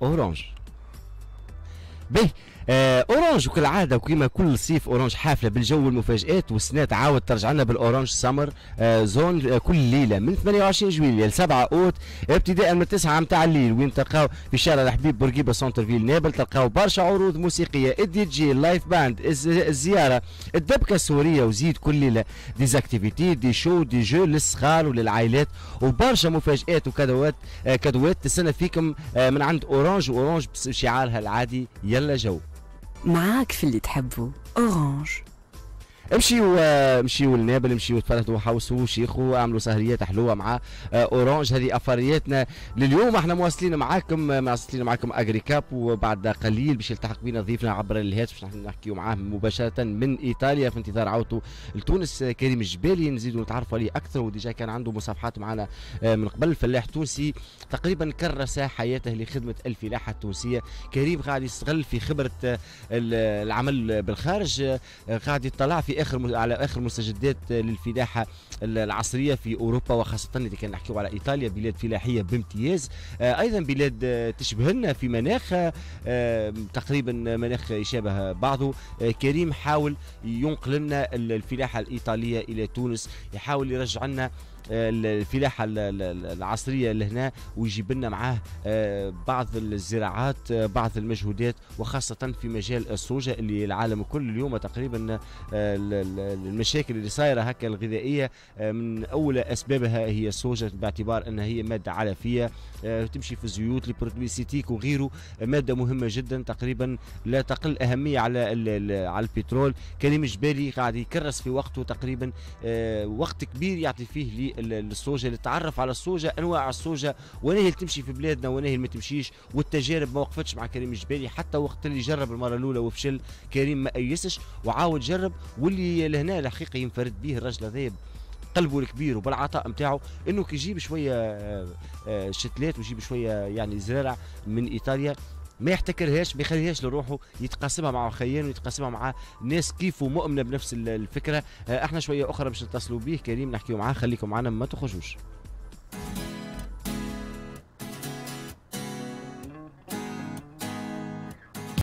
اورانج به. آه أورانج وكالعاده وكما كل صيف أورانج حافلة بالجو والمفاجآت والسنة تعاود ترجع لنا بال Orange Summer آه زون آه كل ليلة من 28 جويلية ل 7 أوت ابتداء من 9 متاع الليل وين تلقاو في شارع الحبيب بورقيبة centre-ville نابل تلقاو برشا عروض موسيقية الدي جي ال live band الزيارة الدبكة السورية وزيد كل ليلة. des activités des shows des jeux للصغار وللعائلات وبرشا مفاجآت و cadeaux ات آه cadeaux ات تستنى فيكم آه من عند أورانج. واورانج بشعارها العادي يلا. جو. معاك في اللي تحبه. أورانج. امشيوا امشيوا لنابل امشيوا تفرهدوا حوسوا شيخوا اعملوا سهريات حلوة مع آه، أورانج. هذه أفارياتنا لليوم. إحنا مواصلين معاكم مواصلين معاكم أجري كاب وبعد قليل باش يلتحق بنا ضيفنا عبر الهاتف باش نحكيوا معاه مباشرة من إيطاليا في انتظار عودته لتونس. كريم الجبالي نزيدوا نتعرفوا عليه أكثر. و déjà كان عنده مصافحات معنا آه، من قبل. فلاح تونسي تقريبا كرس حياته لخدمة الفلاحة التونسية. كريم قاعد يستغل في خبرة آه، العمل بالخارج قاعد يطلع في آخر على آخر مستجدات للفلاحة العصرية في أوروبا وخاصة إذا كان نحكيو على إيطاليا بلاد فلاحية بامتياز. آه، أيضا بلاد آه، تشبهنا في مناخ آه، تقريبا مناخ يشابه بعضه. كريم حاول ينقل لنا الفلاحة الإيطالية إلى تونس يحاول يرجع لنا الفلاحة العصرية لهنا ويجيب لنا معاه آه، بعض الزراعات آه، بعض المجهودات وخاصة في مجال الصوجة اللي العالم كل اليوم تقريبا آه، المشاكل اللي صايرة هكا الغذائية من أول أسبابها هي الصوجة باعتبار أنها هي مادة علفية تمشي في الزيوت البروتليسيتيك وغيره مادة مهمة جدا تقريبا لا تقل أهمية على على البترول. كريم جبالي قاعد يكرس في وقته تقريبا وقت كبير يعطي فيه للصوجه للتعرف على الصوجة أنواع الصوجة وين هي تمشي في بلادنا وين هي ما تمشيش والتجارب ما وقفتش مع كريم الجبالي حتى وقت اللي جرب المرة الأولى وفشل كريم ما أيسش وعاود جرب واللي لهنا الحقيقة ينفرد به الرجل هذا قلبه الكبير وبالعطاء نتاعو إنه كي يجيب شوية آه، آه، شتلات ويجيب شوية يعني زرارع من إيطاليا ما يحتكرهاش ما يخليهاش لروحه يتقاسمها مع خيان ويتقاسمها مع ناس كيفه مؤمنة بنفس الفكرة. آه، إحنا شوية أخرى باش نتصلوا به كريم نحكيو معاه خليكم معنا ما تخرجوش.